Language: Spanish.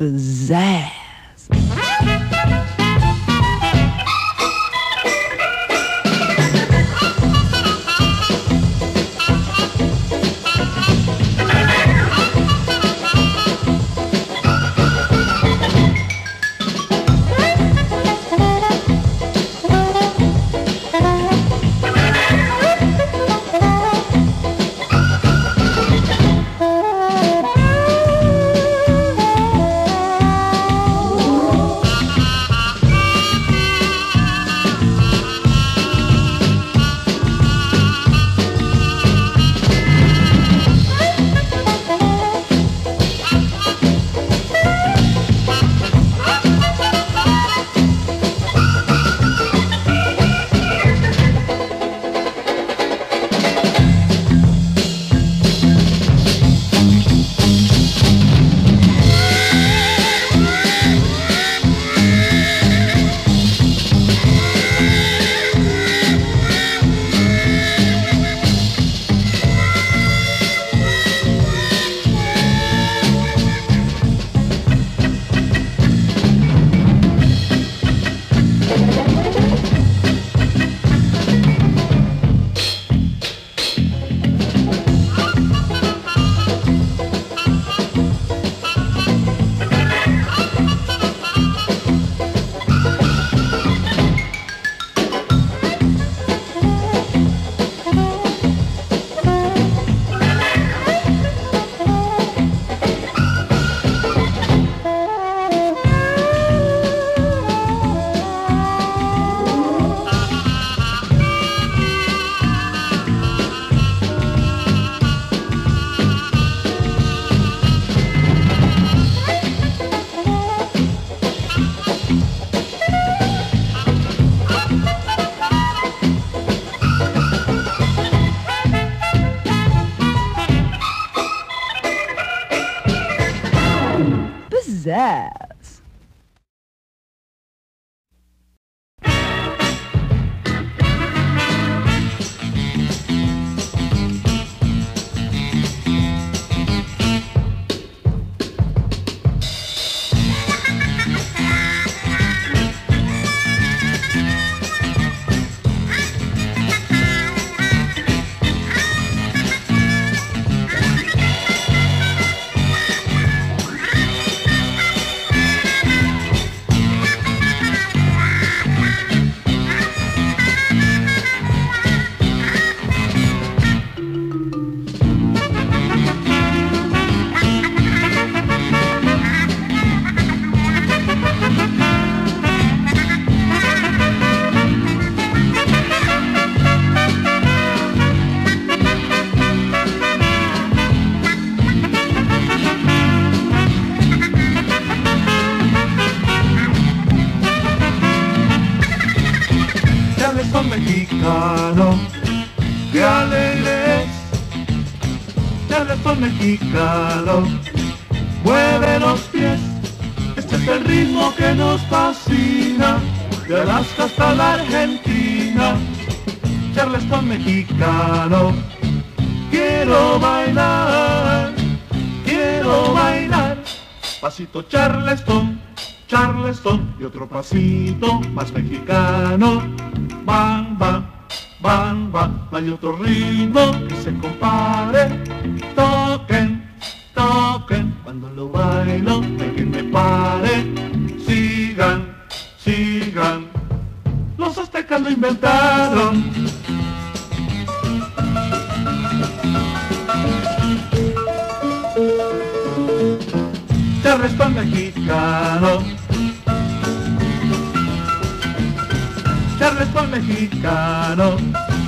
bizarre. Yeah. Charleston mexicano, qué alegre es. Charleston mexicano, mueve los pies. Este es el ritmo que nos fascina, de Alaska hasta la Argentina. Charleston mexicano, quiero bailar, quiero bailar. Pasito Charleston, Charleston y otro pasito más mexicano. Bang, bang. No hay otro ritmo que se compare. Toquen, toquen. Cuando lo bailo, hay quien me pare. Sigan, sigan. Los aztecas lo inventaron. Charleston mexicano. Charleston mexicano.